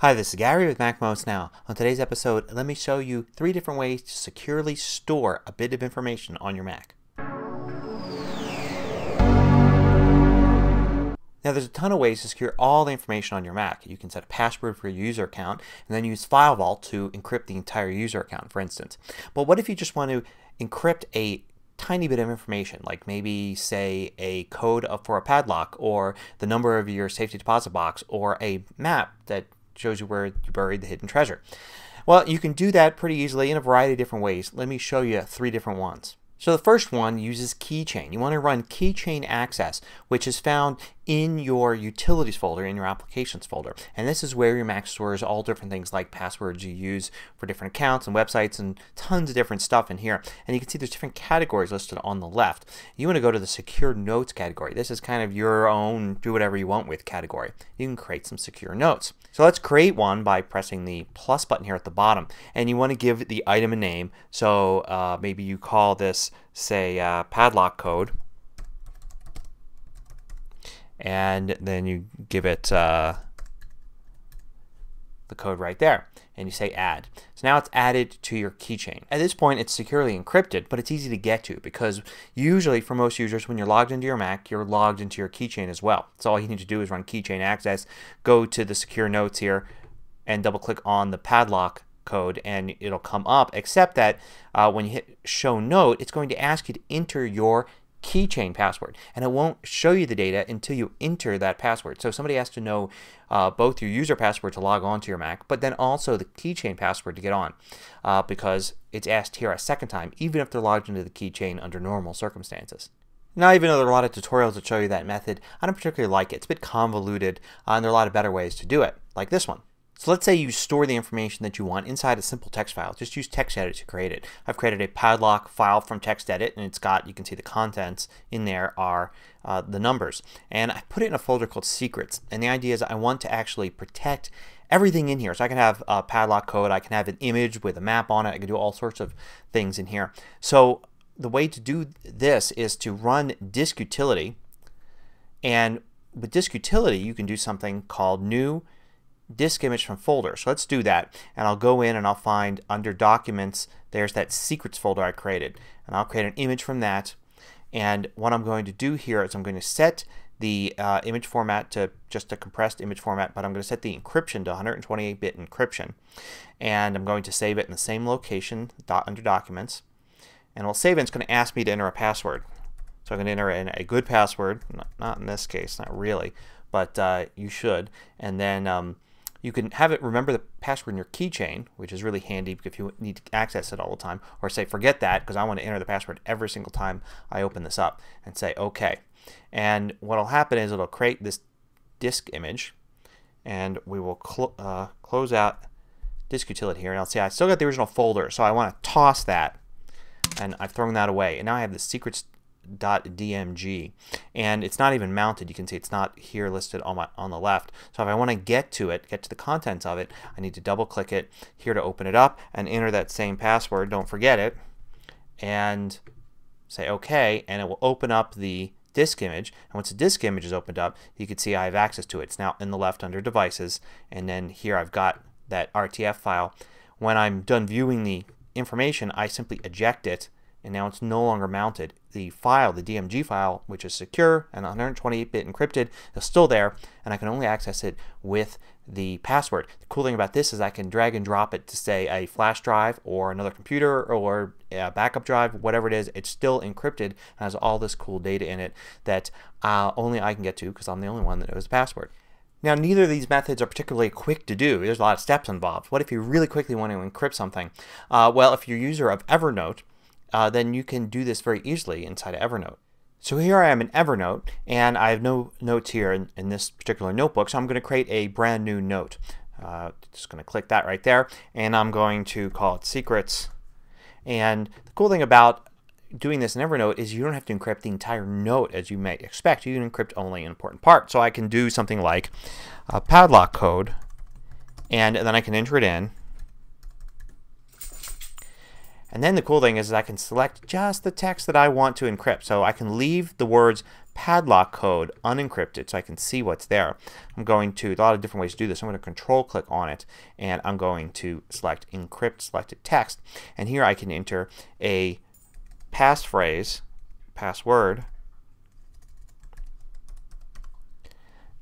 Hi, this is Gary with MacMost Now. On today's episode, let me show you three different ways to securely store a bit of information on your Mac. Now there's a ton of ways to secure all the information on your Mac. You can set a password for your user account and then use FileVault to encrypt the entire user account for instance. But what if you just want to encrypt a tiny bit of information like maybe say a code for a padlock or the number of your safety deposit box or a map that shows you where you buried the hidden treasure. Well, you can do that pretty easily in a variety of different ways. Let me show you three different ones. So the first one uses keychain. You want to run keychain access which is found in your utilities folder in your applications folder. And this is where your Mac stores all different things like passwords you use for different accounts and websites and tons of different stuff in here. And you can see there's different categories listed on the left. You want to go to the secure notes category. This is kind of your own do whatever you want with category. You can create some secure notes. So let's create one by pressing the plus button here at the bottom. And you want to give the item a name. So uh, maybe you call this say uh, padlock code and then you give it uh, the code right there and you say add. So now it's added to your keychain. At this point it's securely encrypted but it's easy to get to because usually for most users when you're logged into your Mac you're logged into your keychain as well. So all you need to do is run keychain access, go to the secure notes here and double click on the padlock code and it'll come up except that uh, when you hit show note it's going to ask you to enter your keychain password and it won't show you the data until you enter that password. So somebody has to know uh, both your user password to log on to your Mac but then also the keychain password to get on uh, because it's asked here a second time even if they're logged into the keychain under normal circumstances. Now even though there are a lot of tutorials that show you that method, I don't particularly like it. It's a bit convoluted uh, and there are a lot of better ways to do it like this one. So let's say you store the information that you want inside a simple text file. Just use TextEdit to create it. I've created a padlock file from TextEdit and it's got, you can see the contents in there are uh, the numbers. And I put it in a folder called secrets. And the idea is I want to actually protect everything in here. So I can have a padlock code, I can have an image with a map on it, I can do all sorts of things in here. So the way to do this is to run disk utility and with disk utility you can do something called new disk image from folder. So let's do that. And I'll go in and I'll find under documents there's that secrets folder I created. And I'll create an image from that. And what I'm going to do here is I'm going to set the uh, image format to just a compressed image format but I'm going to set the encryption to 128-bit encryption. And I'm going to save it in the same location dot, under documents. And we'll save it. It's going to ask me to enter a password. So I'm going to enter in a good password. Not, in this case, not really. But uh, you should. And then um, you can have it remember the password in your keychain, which is really handy if you need to access it all the time. Or say forget that because I want to enter the password every single time I open this up. And say OK. And what will happen is it will create this disk image. And we will cl uh, close out disk utility here. And I'll see I still got the original folder. So I want to toss that. And I've thrown that away. And now I have the secrets .dmg and it's not even mounted. You can see it's not here listed on, my, on the left. So if I want to get to it, get to the contents of it, I need to double click it here to open it up and enter that same password. Don't forget it. And say OK and it will open up the disk image and once the disk image is opened up you can see I have access to it. It's now in the left under devices and then here I've got that RTF file. When I'm done viewing the information I simply eject it and now it's no longer mounted. The file, the DMG file, which is secure and 128-bit encrypted, is still there and I can only access it with the password. The cool thing about this is I can drag and drop it to say a flash drive or another computer or a backup drive, whatever it is. It's still encrypted and has all this cool data in it that uh, only I can get to because I'm the only one that knows the password. Now neither of these methods are particularly quick to do. There's a lot of steps involved. What if you really quickly want to encrypt something? Uh, well, if you're a user of Evernote, uh, then you can do this very easily inside of Evernote. So here I am in Evernote and I have no notes here in, in this particular notebook so I'm going to create a brand new note. Uh, just going to click that right there and I'm going to call it secrets and the cool thing about doing this in Evernote is you don't have to encrypt the entire note as you may expect. You can encrypt only an important part. So I can do something like a padlock code and then I can enter it in And then the cool thing is I can select just the text that I want to encrypt. So I can leave the words padlock code unencrypted so I can see what's there. I'm going to, a lot of different ways to do this. I'm going to control click on it and I'm going to select encrypt selected text. And here I can enter a passphrase, password,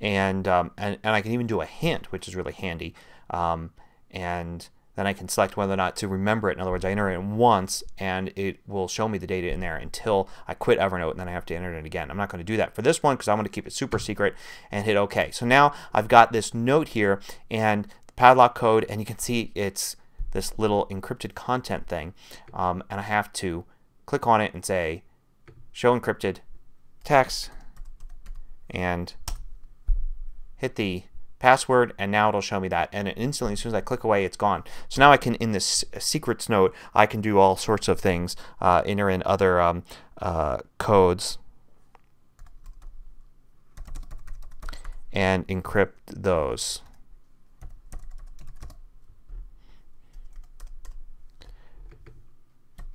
and, um, and, and I can even do a hint which is really handy. Um, and then I can select whether or not to remember it. In other words, I enter it once and it will show me the data in there until I quit Evernote and then I have to enter it again. I'm not going to do that for this one because I want to keep it super secret and hit OK. So now I've got this note here and the padlock code and you can see it's this little encrypted content thing um, and I have to click on it and say show encrypted text and hit the password and now it'll show me that and instantly as soon as I click away it's gone. So now I can in this secrets note I can do all sorts of things uh, enter in other um, uh, codes and encrypt those.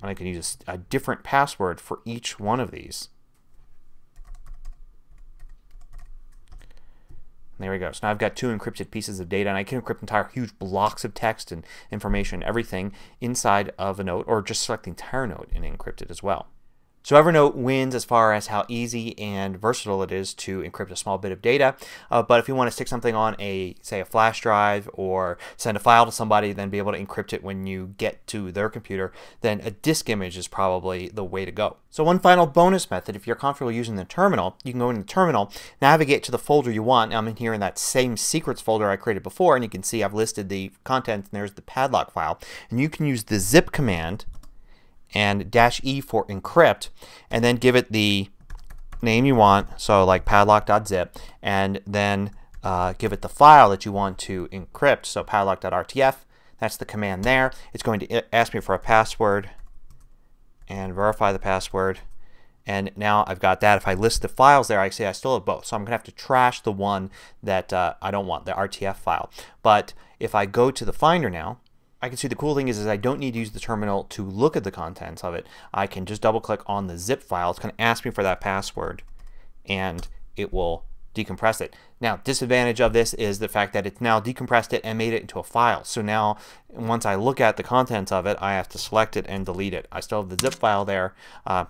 And I can use a, a different password for each one of these. There we go. So now I've got two encrypted pieces of data and I can encrypt entire huge blocks of text and information, everything inside of a note or just select the entire note and encrypt it as well. So Evernote wins as far as how easy and versatile it is to encrypt a small bit of data. Uh, but if you want to stick something on a, say, a flash drive or send a file to somebody, then be able to encrypt it when you get to their computer, then a disk image is probably the way to go. So one final bonus method, if you're comfortable using the terminal, you can go into the terminal, navigate to the folder you want. I'm in here in that same secrets folder I created before, and you can see I've listed the contents and there's the padlock file. And you can use the zip command and dash E for encrypt and then give it the name you want so like padlock.zip and then uh, give it the file that you want to encrypt so padlock.rtf that's the command there. It's going to ask me for a password and verify the password and now I've got that. If I list the files there, I say I still have both. So I'm going to have to trash the one that uh, I don't want, the RTF file. But if I go to the Finder now I can see the cool thing is, is I don't need to use the terminal to look at the contents of it. I can just double click on the zip file. It's going to ask me for that password and it will decompress it. Now disadvantage of this is the fact that it's now decompressed it and made it into a file. So now once I look at the contents of it I have to select it and delete it. I still have the zip file there. Uh,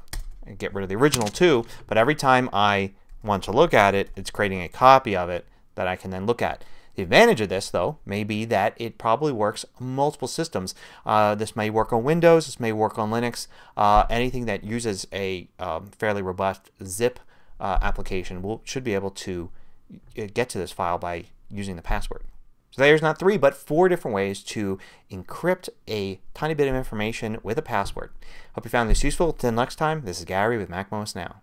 get rid of the original too but every time I want to look at it it's creating a copy of it that I can then look at. The advantage of this, though, may be that it probably works multiple systems. Uh, this may work on Windows, this may work on Linux. Uh, anything that uses a um, fairly robust zip uh, application will, should be able to uh, get to this file by using the password. So there's not three, but four different ways to encrypt a tiny bit of information with a password. Hope you found this useful. Until next time, this is Gary with MacMost Now.